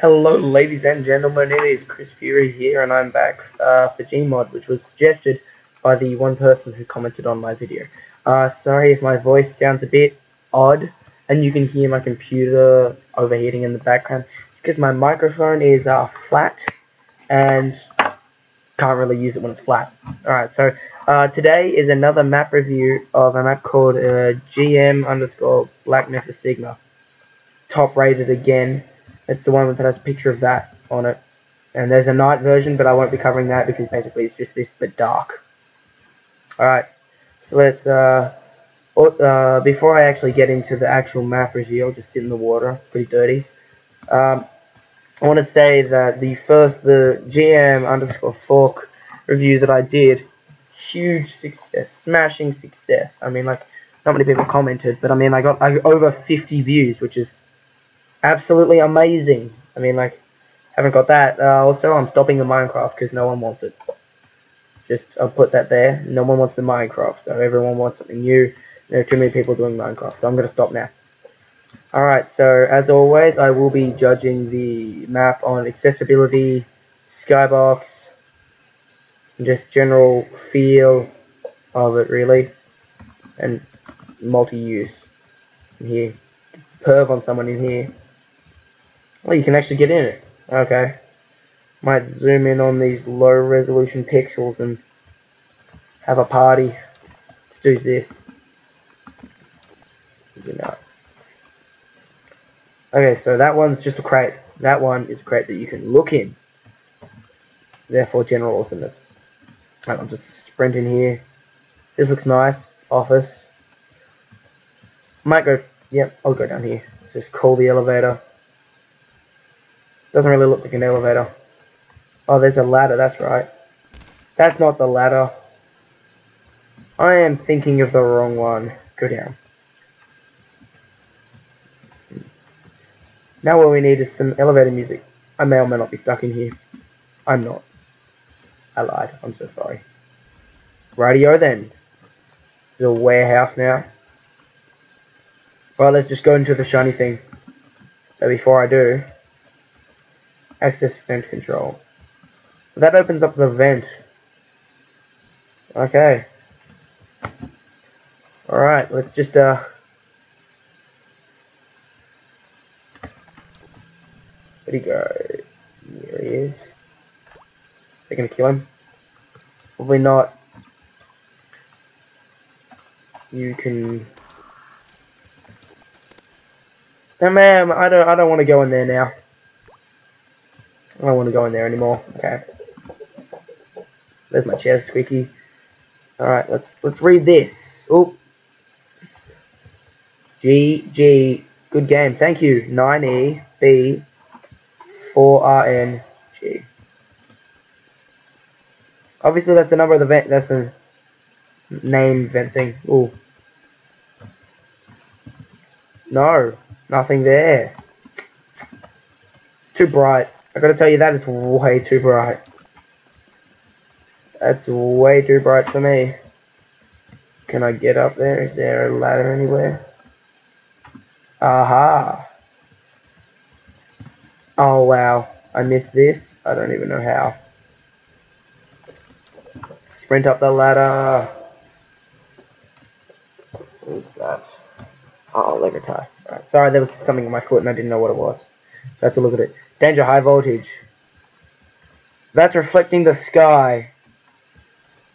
Hello, ladies and gentlemen. It is Chris Fury here, and I'm back uh, for Gmod, which was suggested by the one person who commented on my video. Uh, sorry if my voice sounds a bit odd, and you can hear my computer overheating in the background. It's because my microphone is uh, flat, and can't really use it when it's flat. Alright, so uh, today is another map review of a map called uh, GM underscore Black Mesa Sigma. It's top rated again. It's the one that has a picture of that on it. And there's a night version, but I won't be covering that because basically it's just this, but dark. Alright, so let's, uh, uh, before I actually get into the actual map review, I'll just sit in the water, pretty dirty. Um, I want to say that the first, the GM underscore fork review that I did, huge success, smashing success. I mean, like, not many people commented, but I mean, I got I, over 50 views, which is absolutely amazing. I mean, like, haven't got that. Uh, also, I'm stopping the Minecraft because no one wants it. Just, I'll put that there. No one wants the Minecraft, so everyone wants something new. There are too many people doing Minecraft, so I'm going to stop now. Alright, so as always, I will be judging the map on accessibility, skybox, just general feel of it, really, and multi-use. Here, perv on someone in here. Oh, you can actually get in it. Okay. Might zoom in on these low resolution pixels and have a party. Let's do this. Okay, so that one's just a crate. That one is a crate that you can look in. Therefore, general awesomeness. Right, I'm just sprinting here. This looks nice. Office. Might go, yep, I'll go down here. Just call the elevator. Doesn't really look like an elevator. Oh, there's a ladder, that's right. That's not the ladder. I am thinking of the wrong one. Go down. Now what we need is some elevator music. I may or may not be stuck in here. I'm not. I lied. I'm so sorry. Radio then. This is a warehouse now. Well, let's just go into the shiny thing. But before I do, access vent control. That opens up the vent. Okay. Alright, let's just, uh... Where'd he go? Here he is. They're gonna kill him? Probably not. You can... No, ma'am, I don't, I don't want to go in there now. I don't want to go in there anymore. Okay. There's my chair squeaky. Alright, let's let's read this. Oh. G G good game. Thank you. 9E B 4RN G. Obviously that's the number of the vent that's the name vent thing. Ooh. No, nothing there. It's too bright. I gotta tell you that is way too bright. That's way too bright for me. Can I get up there? Is there a ladder anywhere? Aha! Oh wow, I missed this. I don't even know how. Sprint up the ladder. What's that? Oh, leg tie. Right. Sorry, there was something in my foot and I didn't know what it was. So I have to look at it. Danger, high voltage. That's reflecting the sky.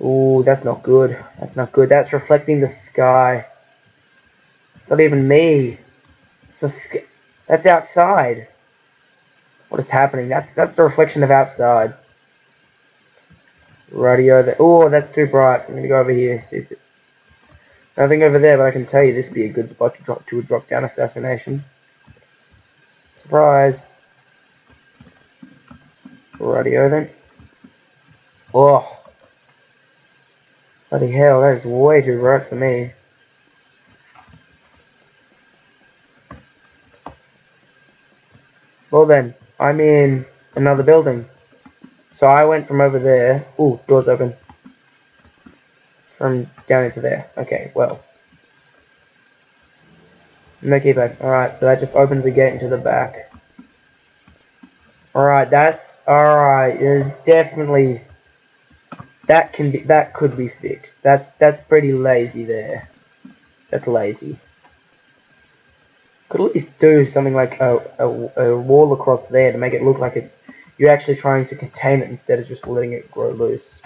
Ooh, that's not good. That's not good. That's reflecting the sky. It's not even me. It's that's outside. What is happening? That's that's the reflection of outside. Radio there. Oh, that's too bright. I'm gonna go over here. See if. Nothing over there, but I can tell you this would be a good spot to drop to a drop down assassination. Surprise. Radio then. Oh. Bloody hell, that is way too bright for me. Well then, I'm in another building. So I went from over there. Ooh, doors open. From down into there. Okay, well. No keypad. Alright, so that just opens the gate into the back. Alright, that's alright. Definitely that can be that could be fixed. That's that's pretty lazy there. That's lazy. Could at least do something like a, a, a wall across there to make it look like it's you're actually trying to contain it instead of just letting it grow loose.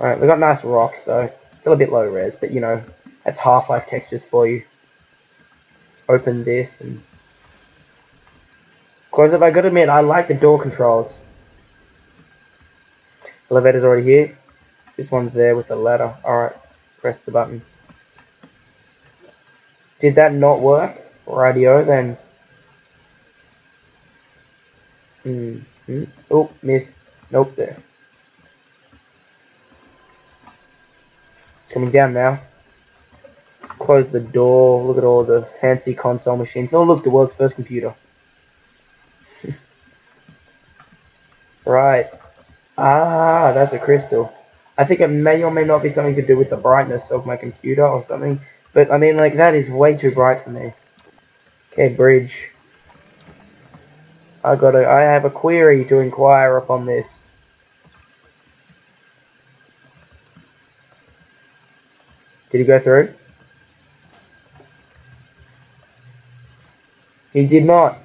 Alright, we got nice rocks though. Still a bit low res, but you know, that's Half-Life textures for you. Open this and close it. I gotta admit, I like the door controls. Elevator's already here. This one's there with the ladder. Alright, press the button. Did that not work? Radio then. Hmm. -hmm. Oh, missed. Nope, there. It's coming down now. Close the door. Look at all the fancy console machines. Oh, look, the world's first computer. Right. Ah, that's a crystal. I think it may or may not be something to do with the brightness of my computer or something. But, I mean, like, that is way too bright for me. Okay, bridge. I got a, I have a query to inquire upon this. Did he go through? He did not.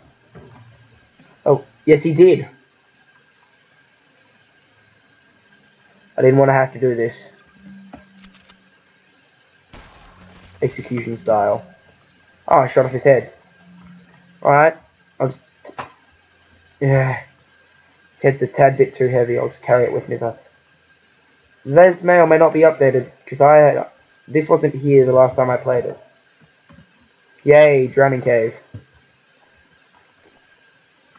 Oh, yes he did. I didn't want to have to do this. Execution style. Oh, I shot off his head. Alright. I'll just... Yeah. His head's a tad bit too heavy. I'll just carry it with me, but... This may or may not be updated, because I... This wasn't here the last time I played it. Yay, Drowning Cave.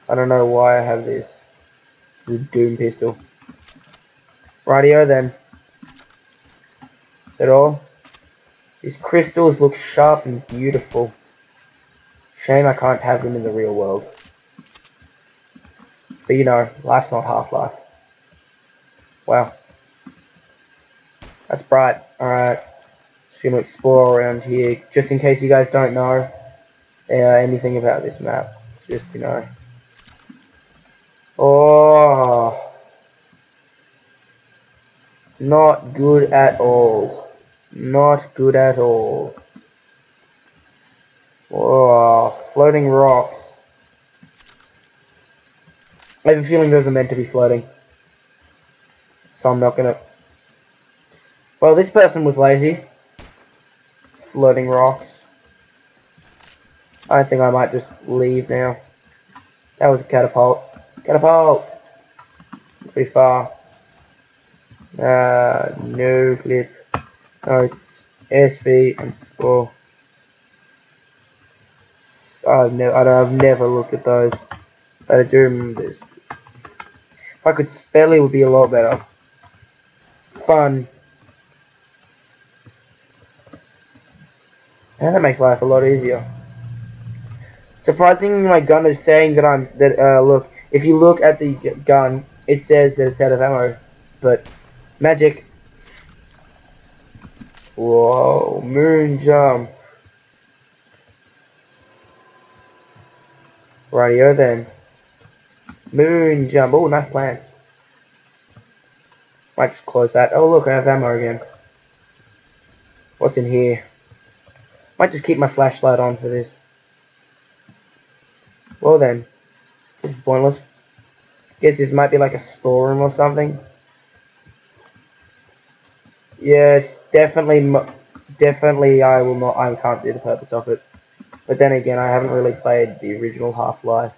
I don't know why I have this. This is a Doom pistol. Radio then. At all? These crystals look sharp and beautiful. Shame I can't have them in the real world. But you know, life's not Half-Life. Wow. That's bright. Alright. Just gonna explore around here. Just in case you guys don't know uh, anything about this map. It's just, you know. Oh. Not good at all. Not good at all. Oh, floating rocks. I have a feeling those are meant to be floating. So I'm not gonna... Well, this person was lazy. Floating rocks. I think I might just leave now. That was a catapult. Catapult! Pretty far. Uh, no clip. Oh, it's SV and 4. I've never, I don't, I've never looked at those, but I do remember this. If I could spell it, would be a lot better. Fun. And that makes life a lot easier. Surprisingly, my gun is saying that I'm that. Uh, look, if you look at the gun, it says that it's out of ammo, but Magic. Whoa, moon jump. Radio then. Moon jump. Oh, nice plants. Might just close that. Oh, look, I have ammo again. What's in here? Might just keep my flashlight on for this. Well then. This is pointless. Guess this might be like a storeroom or something. Yeah, it's definitely, definitely. I will not. I can't see the purpose of it. But then again, I haven't really played the original Half-Life,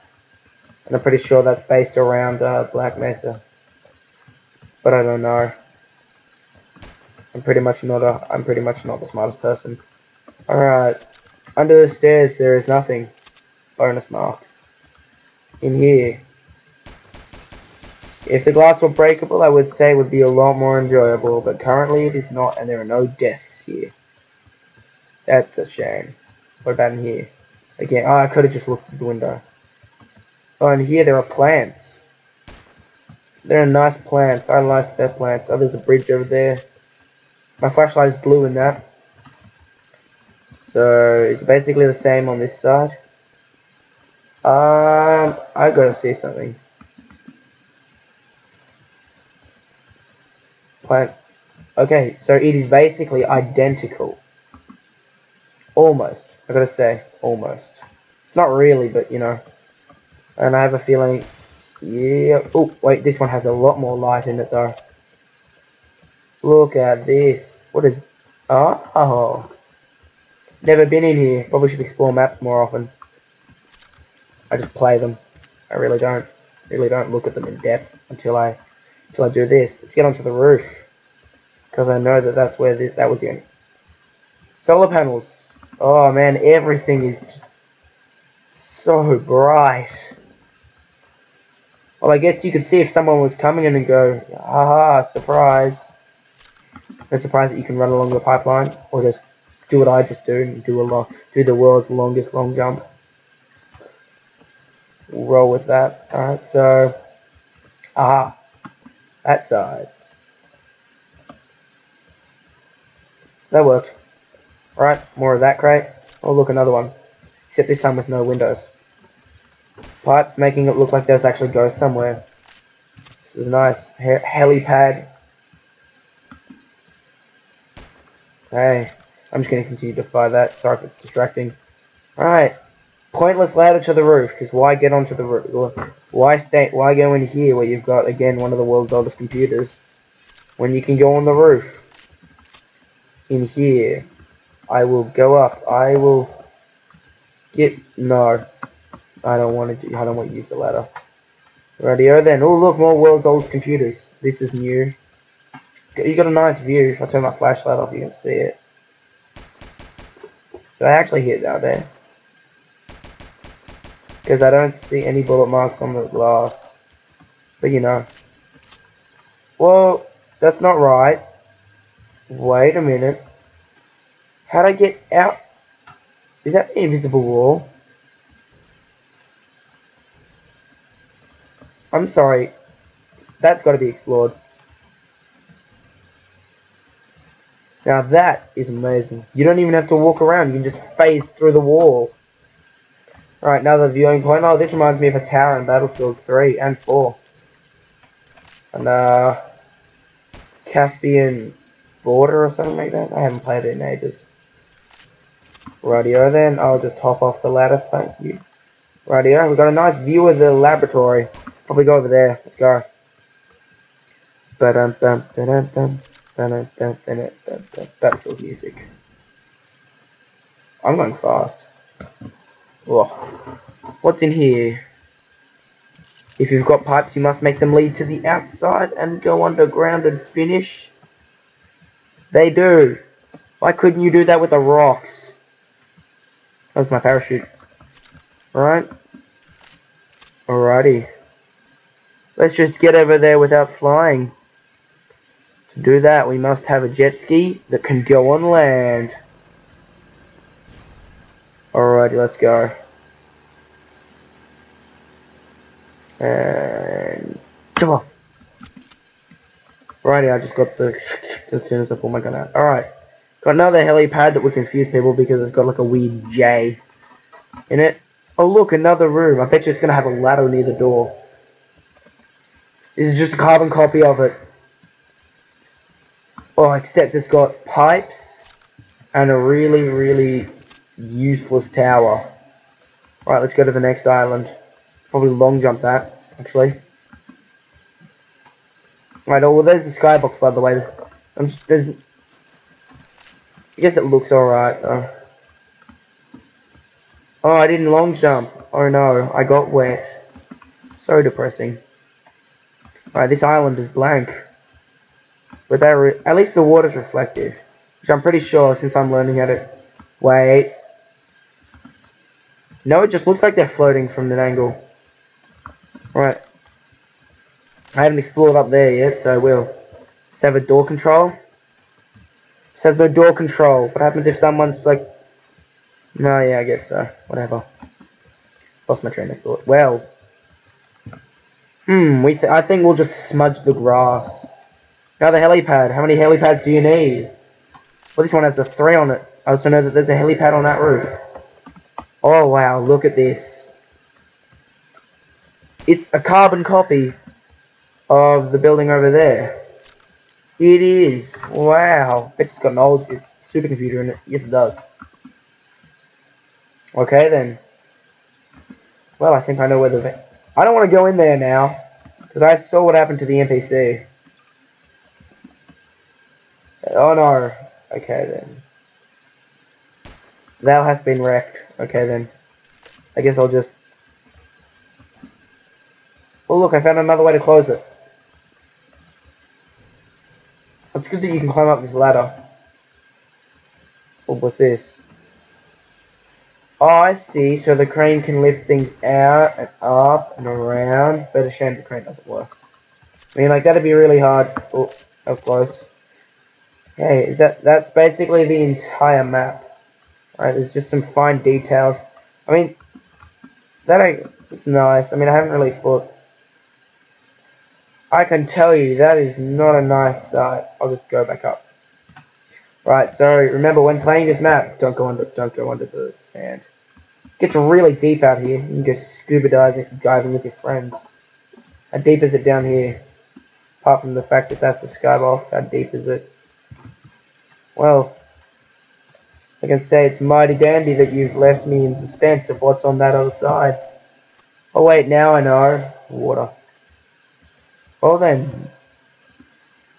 and I'm pretty sure that's based around uh, Black Mesa. But I don't know. I'm pretty much not a. I'm pretty much not the smartest person. All right, under the stairs there is nothing. Bonus marks. In here, if the glass were breakable, I would say it would be a lot more enjoyable, but currently it is not, and there are no desks here. That's a shame. What about in here? Again, oh, I could have just looked through the window. Oh, and here there are plants. There are nice plants. I like that plants. Oh, there's a bridge over there. My flashlight is blue in that. So, it's basically the same on this side. Um, I gotta see something. Plant. Okay, so it is basically identical. Almost. I gotta say, almost. It's not really, but you know. And I have a feeling. Yeah. Oh, wait, this one has a lot more light in it though. Look at this. What is. Oh. Never been in here. Probably should explore maps more often. I just play them. I really don't. Really don't look at them in depth until I until I do this. Let's get onto the roof. Because I know that that's where this, that was the Solar panels. Oh man, everything is so bright. Well, I guess you could see if someone was coming in and go, aha, surprise. No surprise that you can run along the pipeline, or just do what I just do and do a lot, do the world's longest long jump. Roll with that. Alright, so, aha, that side. That worked. Alright, more of that crate. Oh look, another one. Except this time with no windows. Pipes making it look like there's actually go somewhere. This is nice. He helipad. Hey, I'm just to continue to fire that. Sorry if it's distracting. Alright. Pointless ladder to the roof, because why get onto the roof? Why stay? Why go in here where you've got, again, one of the world's oldest computers, when you can go on the roof? In here. I will go up. I will get, no. I don't want to do, I don't want to use the ladder. Radio then. Oh look, more world's oldest computers. This is new. You got a nice view. If I turn my flashlight off, you can see it. Did I actually hit that there? Because I don't see any bullet marks on the glass. But you know. Well, that's not right. Wait a minute. How'd I get out? Is that the invisible wall? I'm sorry. That's got to be explored. Now that is amazing. You don't even have to walk around. You can just phase through the wall. Alright, another viewing point. Oh, this reminds me of a tower in Battlefield 3 and 4. And, uh, Caspian Border or something like that. I haven't played it in ages. Radio then. I'll just hop off the ladder. Thank you. Radio. We've got a nice view of the laboratory. Probably go over there. Let's go. Battlefield music. I'm going fast. Oh. What's in here? If you've got pipes, you must make them lead to the outside and go underground and finish. They do. Why couldn't you do that with the rocks? That's my parachute. Alright. Alrighty. Let's just get over there without flying. To do that, we must have a jet ski that can go on land. Alrighty, let's go. And jump off. Alrighty, I just got the as soon as I pull my gun out. Alright. Got another helipad that would confuse people because it's got like a weird J in it. Oh look, another room. I bet you it's gonna have a ladder near the door. This is just a carbon copy of it. Oh, except it's got pipes and a really, really useless tower. Right, let's go to the next island. Probably long jump that, actually. Right, oh, well, there's the skybox, by the way. I'm just, there's... I guess it looks alright. Oh, I didn't long jump. Oh no, I got wet. So depressing. Right, this island is blank. But at least the water's reflective. Which I'm pretty sure since I'm learning how to... Wait. No, it just looks like they're floating from an angle. Right. I haven't explored up there yet, so I will. Let's have a door control. It says no door control. What happens if someone's like... No, yeah, I guess so. Whatever. Lost my train of thought. Well, Hmm, we th I think we'll just smudge the grass. Now the helipad. How many helipads do you need? Well, this one has a 3 on it. I also know that there's a helipad on that roof. Oh, wow. Look at this. It's a carbon copy of the building over there. It is. Wow. It's got an old it's supercomputer in it. Yes, it does. Okay, then. Well, I think I know where the... I don't want to go in there now. Because I saw what happened to the NPC. Oh, no. Okay, then. That has been wrecked. Okay, then. I guess I'll just... Oh, look, I found another way to close it. It's good that you can climb up this ladder. Oh, what's this? Oh, I see. So the crane can lift things out and up and around. But a shame the crane doesn't work. I mean, like, that'd be really hard. Oh, that was close. Hey, is that... That's basically the entire map. Right, there's just some fine details. I mean, that ain't... It's nice. I mean, I haven't really explored... I can tell you, that is not a nice sight. I'll just go back up. Right, so remember when playing this map, don't go under don't go under the sand. It gets really deep out here. You can go scuba diving, diving with your friends. How deep is it down here? Apart from the fact that that's the skybox, how deep is it? Well, I can say it's mighty dandy that you've left me in suspense of what's on that other side. Oh wait, now I know. Water. Well then,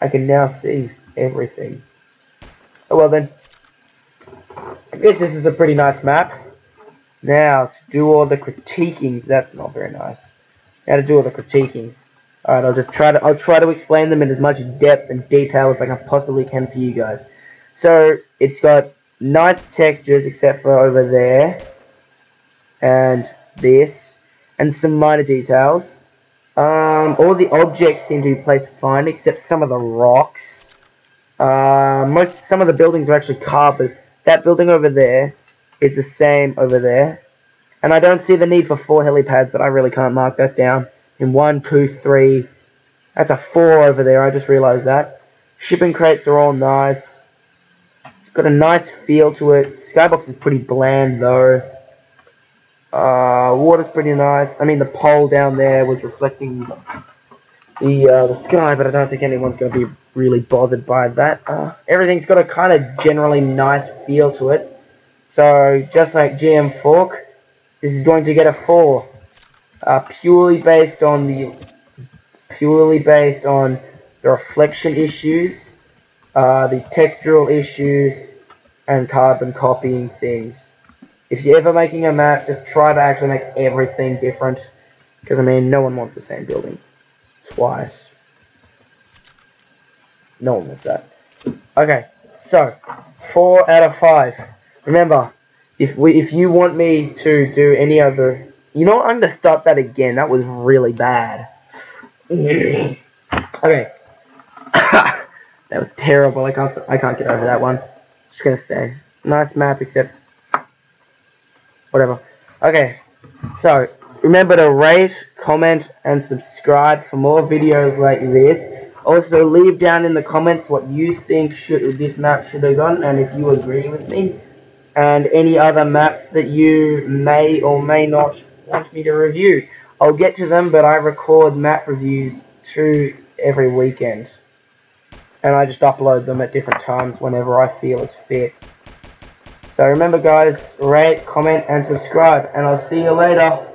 I can now see everything. Oh well then. I guess this is a pretty nice map. Now, to do all the critiquings, that's not very nice. Now to do all the critiquings. Alright, I'll just try to I'll try to explain them in as much depth and detail as I can possibly can for you guys. So it's got nice textures except for over there and this and some minor details. Um, all the objects seem to be placed fine except some of the rocks. Uh, most some of the buildings are actually carved, but that building over there is the same over there. And I don't see the need for four helipads, but I really can't mark that down. In one, two, three, that's a four over there. I just realized that. Shipping crates are all nice. Got a nice feel to it. Skybox is pretty bland though. Uh, water's pretty nice. I mean, the pole down there was reflecting the uh, the sky, but I don't think anyone's going to be really bothered by that. Uh, everything's got a kind of generally nice feel to it. So just like GM Fork, this is going to get a four, uh, purely based on the purely based on the reflection issues, uh, the textural issues, and carbon copying things. If you're ever making a map, just try to actually make everything different, because I mean, no one wants the same building twice. No one wants that. Okay, so four out of five. Remember, if we if you want me to do any other, you know, I'm gonna start that again. That was really bad. okay, that was terrible. I can't I can't get over that one. Just gonna say, nice map except whatever. Okay, so Remember to rate, comment, and subscribe for more videos like this. Also, leave down in the comments what you think should this map should have gone, and if you agree with me. And any other maps that you may or may not want me to review. I'll get to them, but I record map reviews two every weekend. And I just upload them at different times whenever I feel is fit. So remember guys, rate, comment, and subscribe. And I'll see you later.